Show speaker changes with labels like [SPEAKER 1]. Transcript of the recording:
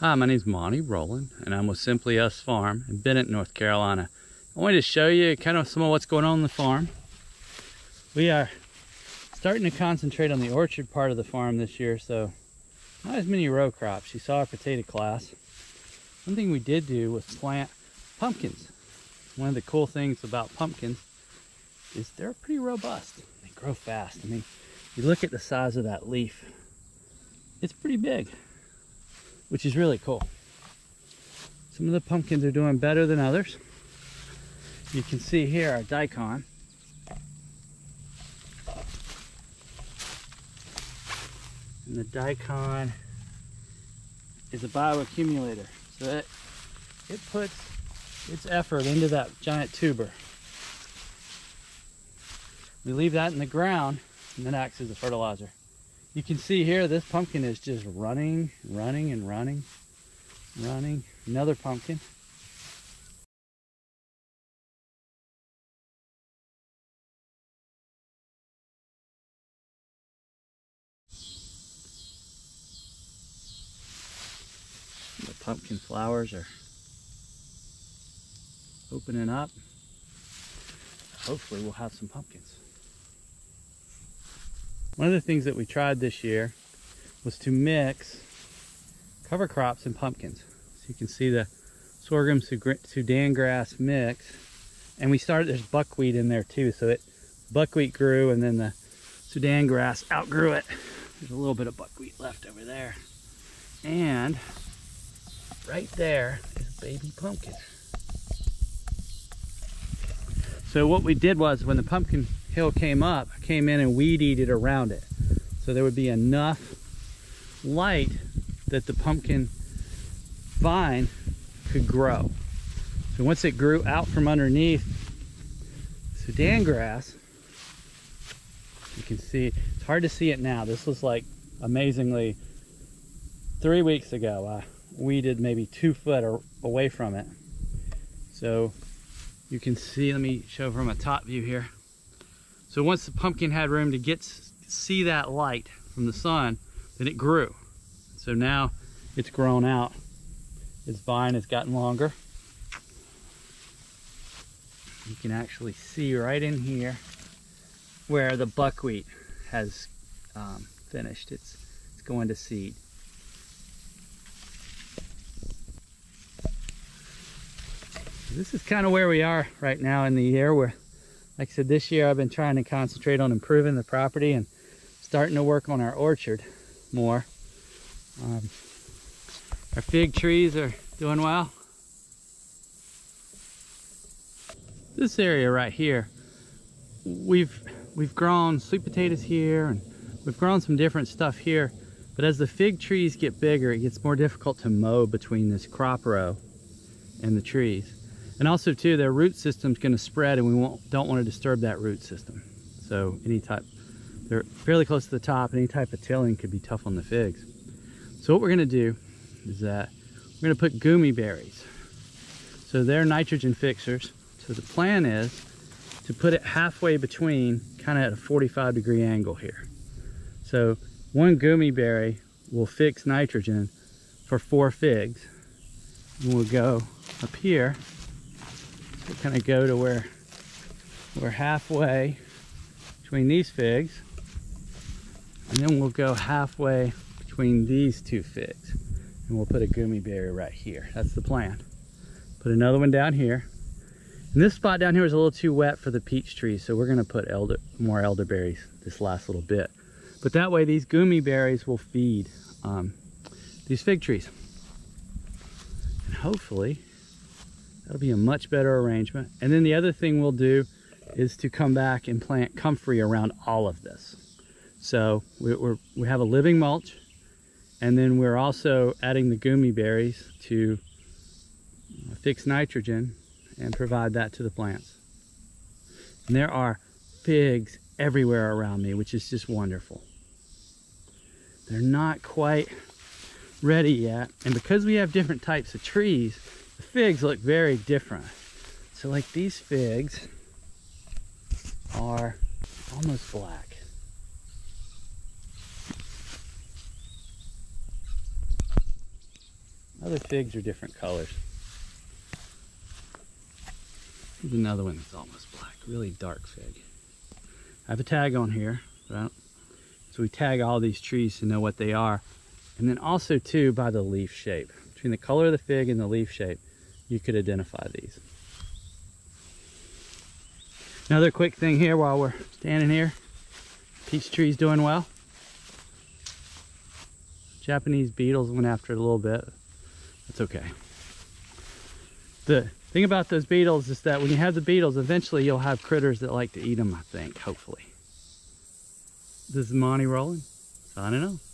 [SPEAKER 1] Hi, my name is Montie Roland, and I'm with Simply Us Farm in Bennett, North Carolina. I wanted to show you kind of some of what's going on on the farm. We are starting to concentrate on the orchard part of the farm this year, so not as many row crops. You saw our potato class. One thing we did do was plant pumpkins. One of the cool things about pumpkins is they're pretty robust. They grow fast. I mean, you look at the size of that leaf, it's pretty big which is really cool. Some of the pumpkins are doing better than others. You can see here our daikon. And the daikon is a bioaccumulator. So it, it puts its effort into that giant tuber. We leave that in the ground and that acts as a fertilizer. You can see here, this pumpkin is just running, running, and running, running. Another pumpkin. The pumpkin flowers are opening up. Hopefully we'll have some pumpkins. One of the things that we tried this year was to mix cover crops and pumpkins. So you can see the sorghum Sudan grass mix. And we started, there's buckwheat in there too. So it buckwheat grew and then the Sudan grass outgrew it. There's a little bit of buckwheat left over there. And right there is baby pumpkin. So what we did was when the pumpkin hill came up, came in and weed eated around it. So there would be enough light that the pumpkin vine could grow. So once it grew out from underneath Sudan grass, you can see, it's hard to see it now. This was like amazingly three weeks ago. I weeded maybe two foot away from it. So you can see, let me show from a top view here. So once the pumpkin had room to get see that light from the sun, then it grew. So now it's grown out. Its vine has gotten longer. You can actually see right in here where the buckwheat has um, finished. It's, it's going to seed. This is kind of where we are right now in the year where like I said, this year I've been trying to concentrate on improving the property and starting to work on our orchard more. Um, our fig trees are doing well. This area right here, we've we've grown sweet potatoes here and we've grown some different stuff here. But as the fig trees get bigger, it gets more difficult to mow between this crop row and the trees. And also too, their root system's gonna spread and we won't, don't wanna disturb that root system. So any type, they're fairly close to the top, any type of tilling could be tough on the figs. So what we're gonna do is that we're gonna put goumi berries. So they're nitrogen fixers. So the plan is to put it halfway between, kind of at a 45 degree angle here. So one goumi berry will fix nitrogen for four figs. And we'll go up here we kind of go to where we're halfway between these figs and then we'll go halfway between these two figs and we'll put a goumi berry right here. That's the plan. Put another one down here. And this spot down here is a little too wet for the peach trees so we're going to put elder more elderberries this last little bit. But that way these goumi berries will feed um, these fig trees. And hopefully That'll be a much better arrangement. And then the other thing we'll do is to come back and plant comfrey around all of this. So we, we're, we have a living mulch and then we're also adding the goumi berries to uh, fix nitrogen and provide that to the plants. And there are figs everywhere around me, which is just wonderful. They're not quite ready yet. And because we have different types of trees, figs look very different. So like these figs are almost black. Other figs are different colors. Here's another one that's almost black, really dark fig. I have a tag on here, so we tag all these trees to know what they are. And then also too, by the leaf shape. Between the color of the fig and the leaf shape, you could identify these. Another quick thing here while we're standing here. Peach tree's doing well. Japanese beetles went after it a little bit. That's okay. The thing about those beetles is that when you have the beetles, eventually you'll have critters that like to eat them, I think, hopefully. This is Montie Roland. Signing off.